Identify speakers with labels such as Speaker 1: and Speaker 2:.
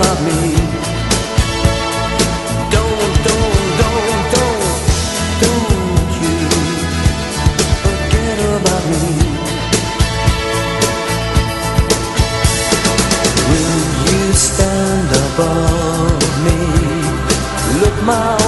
Speaker 1: about me. Don't, don't, don't, don't, don't you forget about me. Will you stand above me? Look my